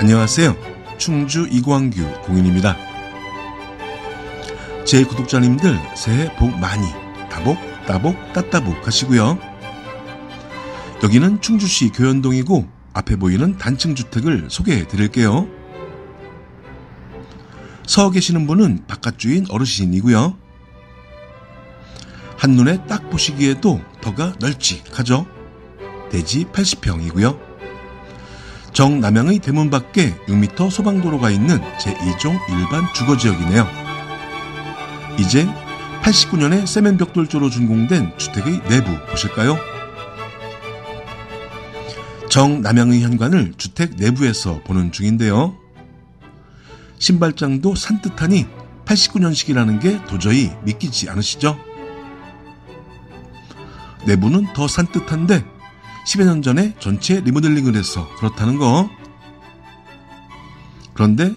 안녕하세요. 충주 이광규 공인입니다. 제 구독자님들 새해 복 많이 다복 따복 따따복 하시고요. 여기는 충주시 교현동이고 앞에 보이는 단층 주택을 소개해 드릴게요. 서 계시는 분은 바깥 주인 어르신이고요. 한눈에 딱 보시기에도 더가 널찍하죠. 대지 80평이고요. 정남향의 대문 밖에 6m 소방도로가 있는 제2종 일반 주거지역이네요. 이제 89년에 세면벽돌조로 준공된 주택의 내부 보실까요? 정남향의 현관을 주택 내부에서 보는 중인데요. 신발장도 산뜻하니 89년식이라는 게 도저히 믿기지 않으시죠? 내부는 더 산뜻한데 10여 년 전에 전체 리모델링을 해서 그렇다는 거. 그런데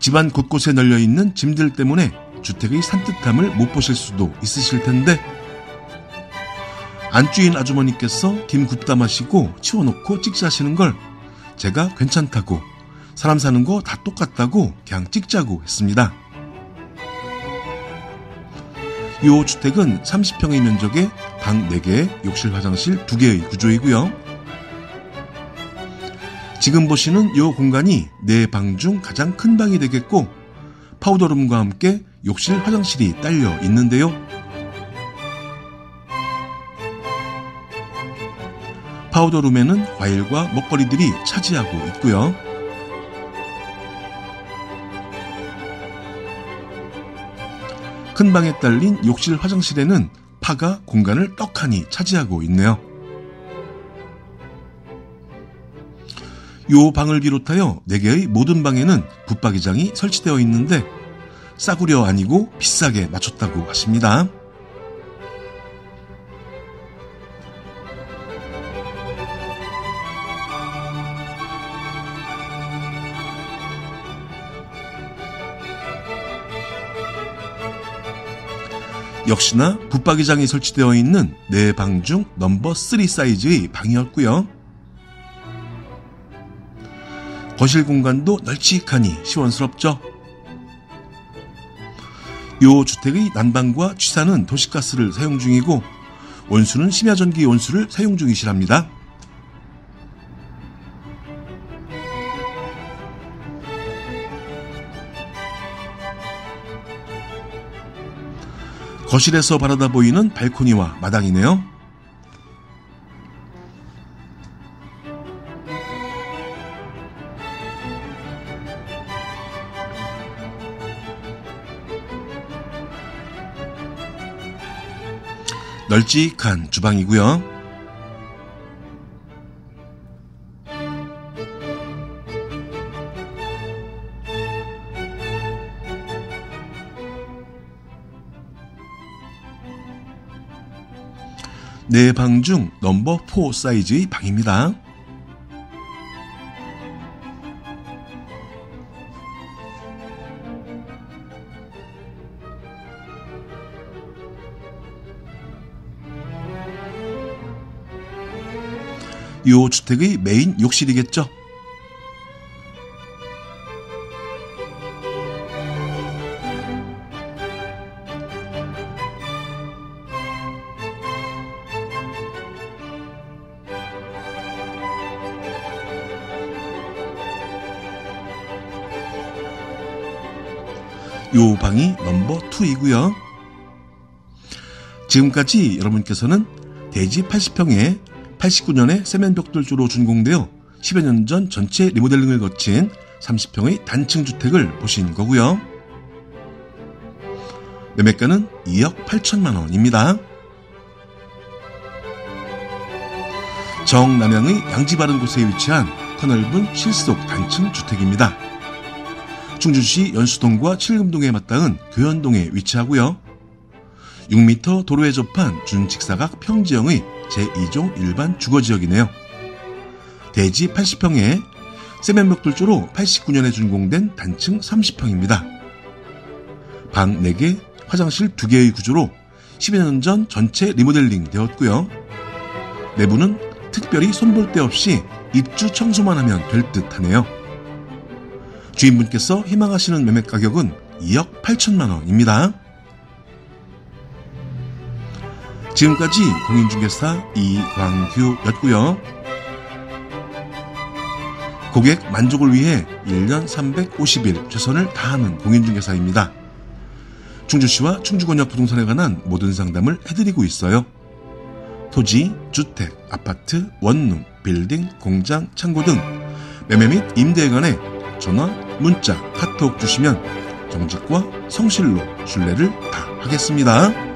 집안 곳곳에 널려 있는 짐들 때문에 주택의 산뜻함을 못 보실 수도 있으실 텐데 안주인 아주머니께서 김 굽다 마시고 치워놓고 찍자시는 걸 제가 괜찮다고 사람 사는 거 다 똑같다고 그냥 찍자고 했습니다. 이 주택은 30평의 면적에 방 4개, 욕실 화장실 2개의 구조이고요. 지금 보시는 이 공간이 4방 중 가장 큰 방이 되겠고 파우더룸과 함께 욕실 화장실이 딸려 있는데요. 파우더룸에는 과일과 먹거리들이 차지하고 있고요. 큰 방에 딸린 욕실 화장실에는 파가 공간을 떡하니 차지하고 있네요. 요 방을 비롯하여 4개의 모든 방에는 붙박이장이 설치되어 있는데 싸구려 아니고 비싸게 맞췄다고 하십니다. 역시나 붙박이장이 설치되어 있는 4방 중 넘버 3 사이즈의 방이었고요. 거실 공간도 널찍하니 시원스럽죠. 요 주택의 난방과 취사는 도시가스를 사용 중이고 온수는 심야전기 온수를 사용 중이시랍니다. 거실에서 바라다 보이는 발코니와 마당이네요. 널찍한 주방이고요. 네 방 중 넘버 4 사이즈의 방입니다. 요 주택의 메인 욕실이겠죠. 요 방이 넘버 2이고요. 지금까지 여러분께서는 대지 80평에 89년에 세면벽돌조로 준공되어 10여 년 전 전체 리모델링을 거친 30평의 단층 주택을 보신 거고요. 매매가는 2억 8천만 원입니다. 정남향의 양지 바른 곳에 위치한 터넓은 실속 단층 주택입니다. 충주시 연수동과 칠금동에 맞닿은 교현동에 위치하고요. 6m 도로에 접한 준직사각 평지형의 제2종 일반 주거지역이네요. 대지 80평에 세면벽 돌조로 89년에 준공된 단층 30평입니다. 방 4개, 화장실 2개의 구조로 10여 년전 전체 리모델링 되었고요. 내부는 특별히 손볼 데 없이 입주 청소만 하면 될 듯 하네요. 주인분께서 희망하시는 매매 가격은 2억 8천만 원입니다. 지금까지 공인중개사 이광규였고요. 고객 만족을 위해 1년 350일 최선을 다하는 공인중개사입니다. 충주시와 충주권역 부동산에 관한 모든 상담을 해드리고 있어요. 토지, 주택, 아파트, 원룸, 빌딩, 공장, 창고 등 매매 및 임대에 관해 전화, 문자, 카톡 주시면 정직과 성실로 신뢰를 다 하겠습니다.